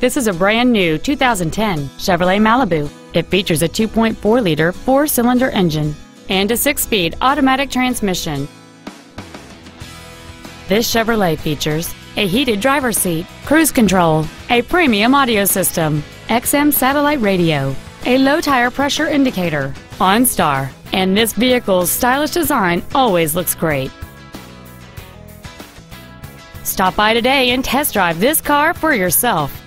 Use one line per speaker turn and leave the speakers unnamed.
This is a brand new 2010 Chevrolet Malibu. It features a 2.4-liter four-cylinder engine and a six-speed automatic transmission. This Chevrolet features a heated driver's seat, cruise control, a premium audio system, XM satellite radio, a low tire pressure indicator, OnStar, and this vehicle's stylish design always looks great. Stop by today and test drive this car for yourself.